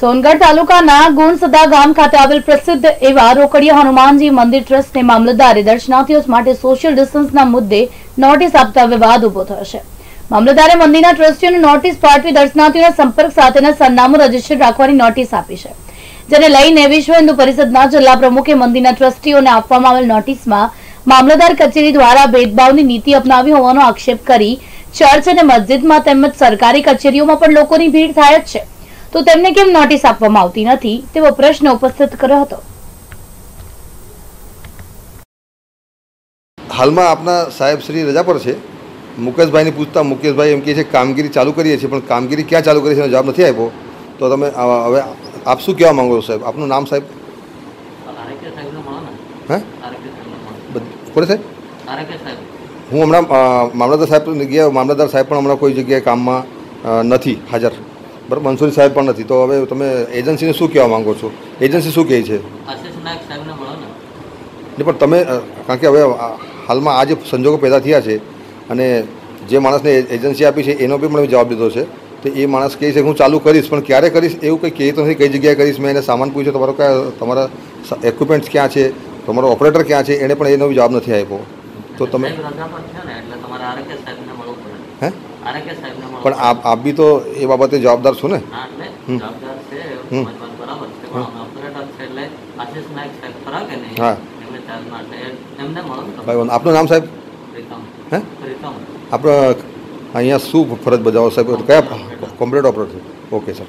સોનગઢ તાલુકાના ગુણસદા ગામ ખાતે આવેલ પ્રસિદ્ધ એવા રોકડિયા હનુમાનજી મંદિર ટ્રસ્ટને મામલતદારે દર્શનાર્થીઓ માટે સોશિયલ ડિસ્ટન્સના મુદ્દે નોટિસ આપતા વિવાદ ઊભો થયો છે. મામલતદારે મંદિરના ટ્રસ્ટીઓને નોટિસ પાઠવી દર્શનાર્થીઓના સંપર્ક સાથેના સરનામું રજિસ્ટર રાખવાની નોટિસ આપી છે. જેને લઈને વિશ્વ હિન્દુ પરિષદના જિલ્લા પ્રમુખે મંદિરના ટ્રસ્ટીઓને આપવામાં આવેલ નોટિસમાં મામલતદાર કચેરી દ્વારા ભેદભાવની નીતિ અપનાવી હોવાનો આક્ષેપ કરી ચર્ચ અને મસ્જિદમાં તેમજ સરકારી કચેરીઓમાં પણ લોકોની ભીડ થાય જ છે. તો તેમને કેમ નોટિસ આપવામાં આવતી નથી? તેવો પ્રશ્ન ઉપસ્થિત કર્યો હતો. હાલમાં આપના સાહેબ શ્રી રજા પર છે. મુકેશભાઈને પૂછતા મુકેશભાઈ એમ કહે છે કામગીરી ચાલુ કરીએ છીએ પણ કામગીરી ક્યાં ચાલુ કરી છે એનો જવાબ નથી આપ્યો. તો તમે હવે આપ શું કહેવા માંગો છો સાહેબ? આપનું નામ સાહેબ? આરોગ્ય સાહેબને મળો ને. હે? કોને સાહેબ? હું હમણાં મામલતદાર સાહેબ ગયા મામલતદાર સાહેબ પણ હમણાં કોઈ જગ્યાએ કામમાં નથી હાજર. બરાબર મંસૂરી સાહેબ પણ નથી. તો હવે તમે એજન્સીને શું કહેવા માંગો છો? એજન્સી શું કહે છે? આશીષ નાયક સાહેબને મળો ને. ને પણ તમે કારણ કે હવે હાલમાં આ જે સંજોગો પેદા થયા છે અને જે માણસને એજન્સી આપી છે એનો બી પણ મેં જવાબ દીધો છે. તો એ માણસ કહે છે કે હું ચાલુ કરીશ પણ ક્યારે કરીશ એવું કંઈ કહે તો નથી કઈ જગ્યાએ કરીશ મેં એને સામાન પૂછ્યો તમારો કયા તમારા ઇક્વિપમેન્ટ્સ ક્યાં છે તમારો ઓપરેટર ક્યાં છે એને પણ એનો જવાબ નથી આપ્યો. તો તમે હે? પણ આપ આપ બી તો એ બાબતે જવાબદાર છો ને? હા આપનું નામ સાહેબ? હે? આપણે અહીંયા શું ફરજ બજાવો સાહેબ? કયા કોમ્પ્લેટ ઓપરેટર ઓકે સર